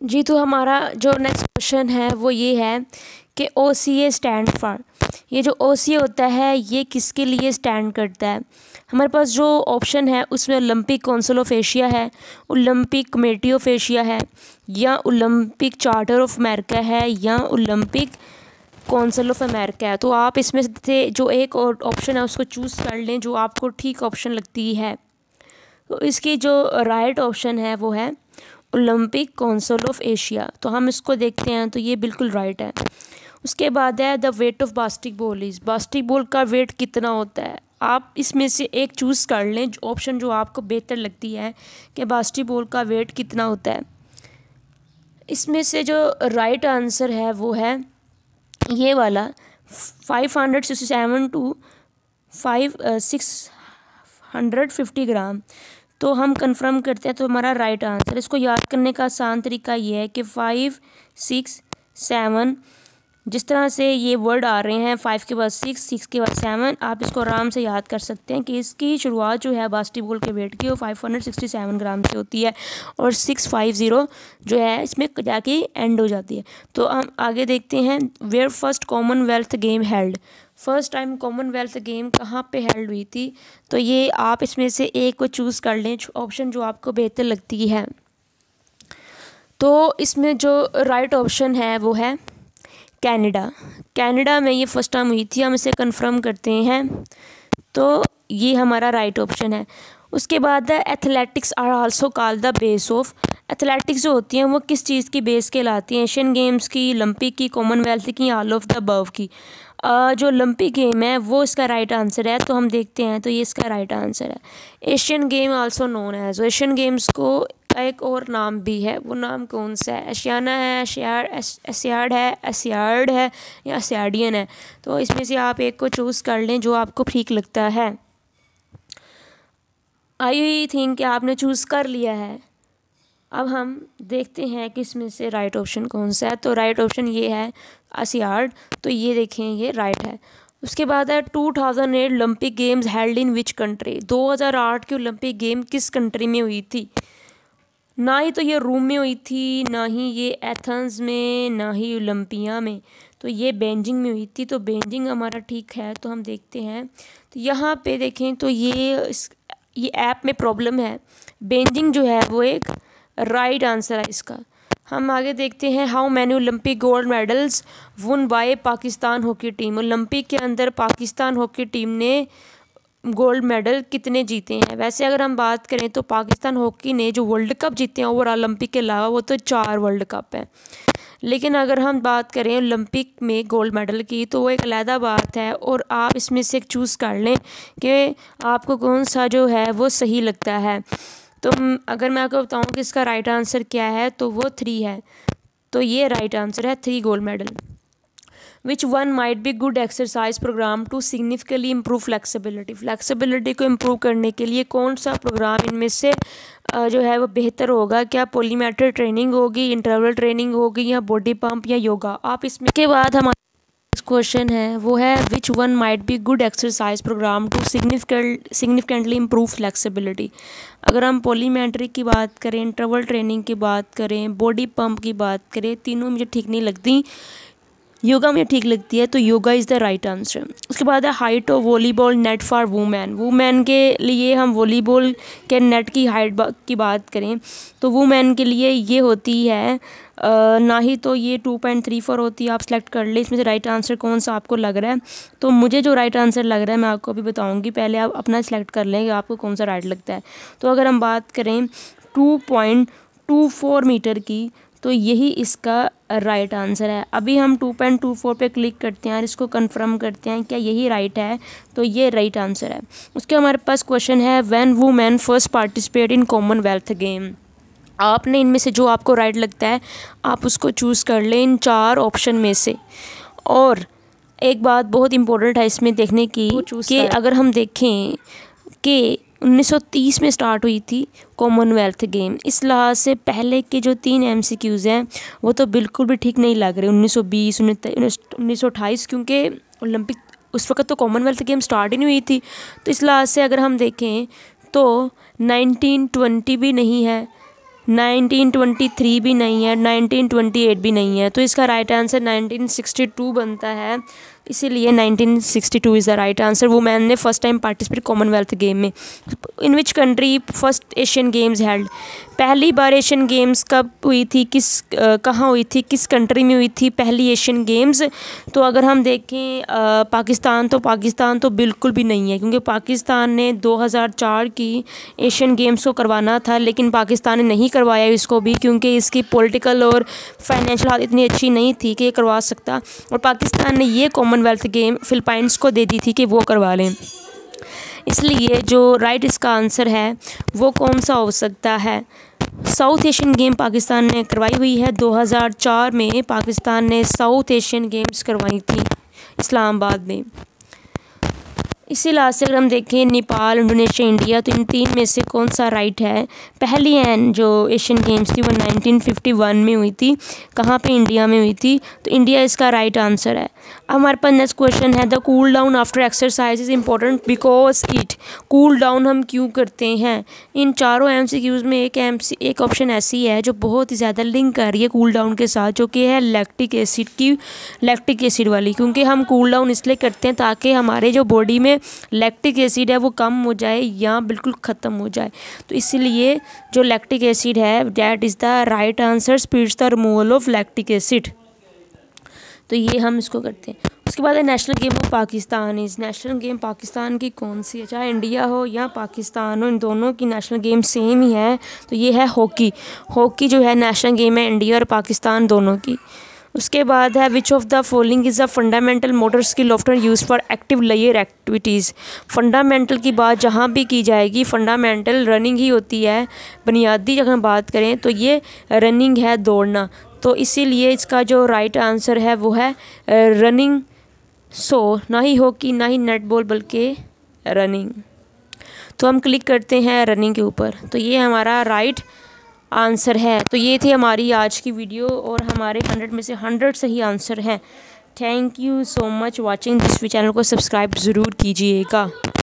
जी तो हमारा जो नेक्स्ट क्वेश्चन है वो ये है कि ओ सी ए स्टैंड फॉर ये जो ओ सी ए होता है, ये किसके लिए स्टैंड करता है? हमारे पास जो ऑप्शन है, उसमें ओलंपिक काउंसिल ऑफ़ एशिया है ओलंपिक कमेटी ऑफ़ एशिया है, या ओलंपिक चार्टर ऑफ़ अमेरिका है, या ओलंपिक काउंसिल ऑफ़ अमेरिका है. तो आप इसमें से जो एक और ऑप्शन है, उसको चूज़ कर लें, जो आपको ठीक ऑप्शन लगती है. तो इसकी जो राइट ऑप्शन है, वो है ओलंपिक काउंसिल ऑफ़ एशिया तो हम इसको देखते हैं तो ये बिल्कुल राइट है। उसके बाद है the weight of basketball is basketball का वेट कितना होता है? आप इसमें से एक चूज़ कर लें ऑप्शन जो आपको बेहतर लगती है, कि बास्टिक बॉल का वेट कितना होता है। इसमें से जो राइट आंसर है, वो है ये वाला five hundred sixty seven to five six hundred fifty gram तो हम कंफर्म करते हैं तो हमारा राइट आंसर इसको याद करने का आसान तरीका ये है कि फ़ाइव सिक्स सेवन जिस तरह से ये वर्ड आ रहे हैं फ़ाइव के बाद सिक्स सिक्स के बाद सेवन आप इसको आराम से याद कर सकते हैं कि इसकी शुरुआत जो है बास्टिक के वेट की, वो five hundred sixty seven gram से होती है और सिक्स फाइव ज़ीरो जो है इसमें जाके एंड हो जाती है। तो हम आगे देखते हैं where first commonwealth game held first time commonwealth game कहाँ पे हेल्ड हुई थी? तो ये आप इसमें से एक को चूज़ कर लें ऑप्शन जो आपको बेहतर लगती है। तो इसमें जो राइट right ऑप्शन है, वो है कनाडा कनाडा में ये फ़र्स्ट टाइम हुई थी हम इसे कंफर्म करते हैं। तो ये हमारा राइट ऑप्शन है। उसके बाद है athletics are also call the base of athletics जो होती हैं वो किस चीज़ की बेस के लाती हैं? एशियन गेम्स की ओलंपिक की कॉमनवेल्थ की ऑल ऑफ़ द बव की। आ, जो ओलंपिक गेम है वो इसका राइट आंसर है। तो हम देखते हैं तो ये इसका राइट आंसर है। एशियन गेम आल्सो नोन है जो एशियन गेम्स को का एक और नाम भी है। वो नाम कौन सा है? एशियाना है एशियाड है एशियाड है या एशियाडियन है। तो इसमें से आप एक को चूज़ कर लें जो आपको ठीक लगता है। आई थिंक कि आपने चूज़ कर लिया है? अब हम देखते हैं कि इसमें से राइट ऑप्शन कौन सा है। तो राइट ऑप्शन ये है असियार्ड तो ये देखें, ये राइट है। उसके बाद है two thousand eight Olympic games held in which country दो हज़ार आठ की ओलंपिक गेम किस कंट्री में हुई थी? ना ही तो ये रूम में हुई थी, ना ही ये एथेंस में, ना ही ओलंपिया में। तो ये बेंजिंग में हुई थी तो बेंजिंग हमारा ठीक है तो हम देखते हैं। तो यहाँ पे देखें तो ये इस, ये ऐप में प्रॉब्लम है। बेंजिंग जो है वो एक राइट आंसर है इसका। हम आगे देखते हैं, how many Olympic gold medals won by Pakistan hockey team. Olympic के अंदर पाकिस्तान हॉकी टीम ने गोल्ड मेडल कितने जीते हैं? वैसे अगर हम बात करें तो पाकिस्तान हॉकी ने जो वर्ल्ड कप जीते हैं ओवर ओलंपिक के अलावा वो तो चार वर्ल्ड कप हैं। लेकिन अगर हम बात करें ओलंपिक में गोल्ड मेडल की तो वो एक अलहदा बात है और आप इसमें से चूज़ कर लें कि आपको कौन सा जो है वो सही लगता है। तो अगर मैं आपको बताऊँ कि इसका राइट आंसर क्या है तो वो थ्री है। तो ये राइट आंसर है three gold medal which one might be good exercise program to significantly improve flexibility flexibility को इम्प्रूव करने के लिए कौन सा प्रोग्राम इनमें से जो है वो बेहतर होगा? क्या पोलीमेट्रिक ट्रेनिंग होगी इंटरवल ट्रेनिंग होगी, या बॉडी पंप या योगा आप इसमें के बाद हमारे क्वेश्चन है, वो है which one might be good exercise program to significant significantly improve flexibility अगर हम पोलीमेट्रिक की बात करें इंटरवल ट्रेनिंग की बात करें बॉडी पंप की बात करें, तीनों मुझे ठीक नहीं लगती। योगा मुझे ठीक लगती है तो yoga is the right answer उसके बाद है height of volleyball net for women women के लिए हम वॉलीबॉल के नेट की हाइट की बात करें तो वुमेन के लिए ये होती है आ, ना ही तो ये टू पॉइंट थ्री फोर होती है आप सेलेक्ट कर ले इसमें से राइट आंसर कौन सा आपको लग रहा है? तो मुझे जो राइट आंसर लग रहा है मैं आपको अभी बताऊँगी पहले आप अपना सेलेक्ट कर लें कि आपको कौन सा राइट लगता है. तो अगर हम बात करें two point two four meter की तो यही इसका राइट आंसर है। अभी हम टू पॉइंट टू फोर पर क्लिक करते हैं और इसको कन्फर्म करते हैं क्या यही राइट है। तो ये राइट आंसर है। उसके हमारे पास क्वेश्चन है when women first participate in commonwealth game आपने इनमें से जो आपको राइट लगता है आप उसको चूज़ कर लें इन चार ऑप्शन में से। और एक बात बहुत इम्पोर्टेंट है इसमें देखने की कि अगर हम देखें कि 1930 में स्टार्ट हुई थी कॉमनवेल्थ गेम इस लिहाज से पहले के जो तीन एम हैं, वो तो बिल्कुल भी ठीक नहीं लग रहे। 1920 1928 क्योंकि ओलंपिक उस वक्त तो कॉमनवेल्थ गेम स्टार्ट ही नहीं हुई थी। तो इस लिहाज से अगर हम देखें तो 1920 भी नहीं है। 1923 भी नहीं है 1928 भी नहीं है तो इसका राइट आंसर 1962 बनता है। इसीलिए 1962 is the right answer women ने first time participate commonwealth game में। In which country first Asian games held पहली बार एशियन गेम्स कब हुई थी? किस कहाँ हुई थी? किस कंट्री में हुई थी पहली एशियन गेम्स तो अगर हम देखें आ, पाकिस्तान तो पाकिस्तान तो बिल्कुल भी नहीं है क्योंकि पाकिस्तान ने 2004 की एशियन गेम्स को करवाना था लेकिन पाकिस्तान ने नहीं करवाया इसको भी, क्योंकि इसकी पॉलिटिकल और फाइनेंशियल हालत इतनी अच्छी नहीं थी कि ये करवा सकता। और पाकिस्तान ने ये कॉमनवेल्थ गेम फिलिपाइंस को दे दी थी कि वो करवा लें। इसलिए जो राइट इसका आंसर है, वो कौन सा हो सकता है? साउथ एशियन गेम पाकिस्तान ने करवाई हुई है। 2004 में पाकिस्तान ने साउथ एशियन गेम्स करवाई थी इस्लामाबाद में। इसी लास्ट से अगर हम देखें नेपाल, इंडोनेशिया, इंडिया तो इन तीन में से कौन सा राइट है? पहली एन जो एशियन गेम्स थी, वो 1951 में हुई थी। कहाँ पे? इंडिया में हुई थी। तो इंडिया इसका राइट आंसर है। अब हमारे पास नेक्स्ट क्वेश्चन है the cool down after exercise is important because it cool down हम क्यों करते हैं? इन चारों एम में एक एम एक ऑप्शन ऐसी है जो बहुत ही ज़्यादा लिंक कर रही है कूल डाउन के साथ, जो कि है लैक्टिक एसिड की लैक्टिक एसिड वाली। क्योंकि हम कूल डाउन इसलिए करते हैं ताकि हमारे जो बॉडी में लैक्टिक एसिड है, वो कम हो जाए या बिल्कुल ख़त्म हो जाए। तो इसीलिए जो लैक्टिक एसिड है that is the right answer speeds the removal of lactic acid तो ये हम इसको करते हैं। उसके बाद है national game of Pakistan is national game Pakistan की कौन सी है? चाहे इंडिया हो या पाकिस्तान हो, इन दोनों की नेशनल गेम सेम ही है। तो ये है हॉकी हॉकी जो है नेशनल गेम है इंडिया और पाकिस्तान दोनों की। उसके बाद है which of the following is a fundamental motor skill often use for active layer activities fundamental की बात जहाँ भी की जाएगी फंडामेंटल रनिंग ही होती है। बुनियादी अगर बात करें तो ये रनिंग है, दौड़ना। तो इसीलिए इसका जो राइट right आंसर है, वो है रनिंग सो ना ही हॉकी ना ही नेट बॉल बल्कि रनिंग तो हम क्लिक करते हैं रनिंग के ऊपर। तो ये हमारा राइट आंसर है। तो ये थी हमारी आज की वीडियो और हमारे हंड्रेड में से हंड्रेड सही आंसर हैं। Thank you so much watching. This we channel को सब्सक्राइब ज़रूर कीजिएगा।